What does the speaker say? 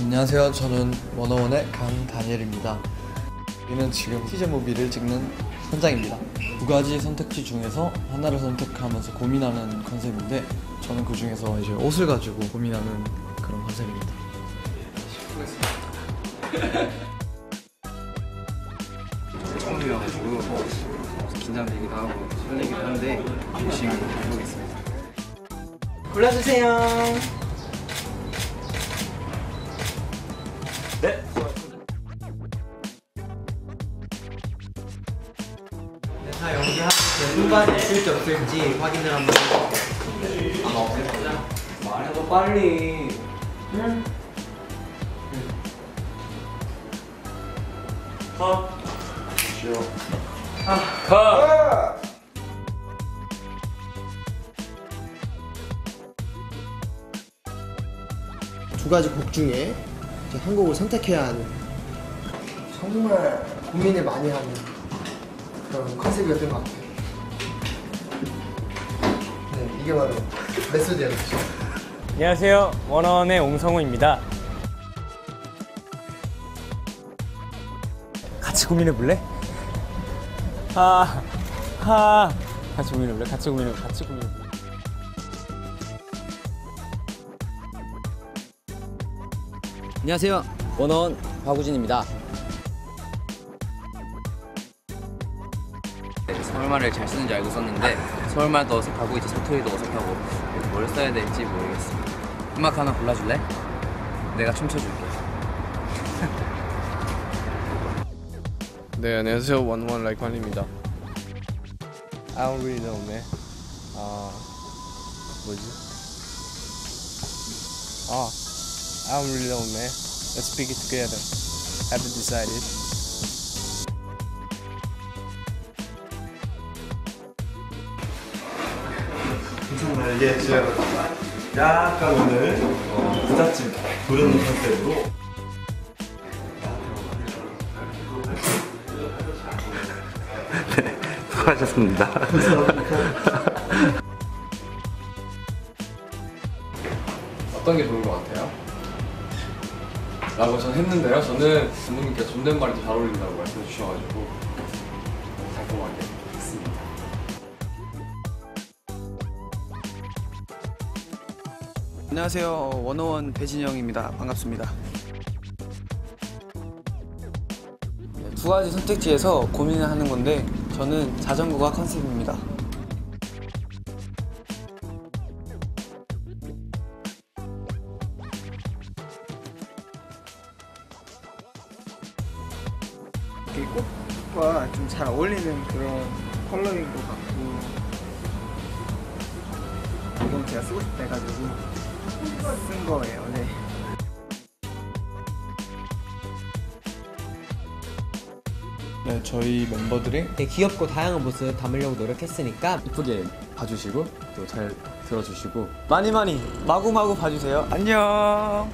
안녕하세요. 저는 워너원의 강다니엘입니다. 여기는 지금 티저 무비를 찍는 현장입니다. 두 가지 선택지 중에서 하나를 선택하면서 고민하는 컨셉인데 저는 그 중에서 이제 옷을 가지고 고민하는 그런 컨셉입니다. 처음이어가지고 긴장되기도 하고 설레기도 한데 열심히 해보겠습니다. 골라주세요. 네, 다 연기하고 순간에 있을지 없을지 확인을 한번 해볼게요. 아마 없을 거죠? 말해봐 빨리. 응? 두 가지 곡 중에 이제 한 곡을 선택해야 하는 정말 고민을 많이 하는 그런 컨셉이었던 것 같아요. 네, 이게 바로 메소드였죠. 안녕하세요. 원어원의 옹성우입니다. 같이 고민해 볼래? 하, 하. 같이 고민해 볼래? 같이 고민해 볼래? 같이 고민해 볼래? 안녕하세요. 원어원 박우진입니다. 서울말을 잘 쓰는 줄 알고 썼는데 서울말도 어색하고 이제 사투리도 어색하고 뭘 써야 될지 모르겠습니다. 음악 하나 골라줄래? 내가 춤춰줄게. 네 안녕하세요 원원 라이관입니다. I don't really know man. 아 뭐지? 아 I don't really know man. Let's pick it together. Haven't decided. 괜찮나요? 예, 제가 약간 오늘 어, 부잣집 도려는 컨셉으로 수고하셨습니다. 어떤 게 좋은 것 같아요? 라고 전 했는데요. 저는 감독님께서 존댓말이 더잘 어울린다고 말씀해 주셔가지고 달콤하게 했습니다. 안녕하세요. 원어원 배진영입니다. 반갑습니다. 두 가지 선택지에서 고민을 하는 건데 저는 자전거가 컨셉입니다. 이렇게 꽃과 좀 잘 어울리는 그런 컬러인 것 같고 이건 제가 쓰고 싶다 해가지고 쓴 거예요. 네. 네, 저희 멤버들이 네, 귀엽고 다양한 모습 담으려고 노력했으니까 이쁘게 봐주시고 또 잘 들어주시고 많이 많이 마구마구 봐주세요. 안녕.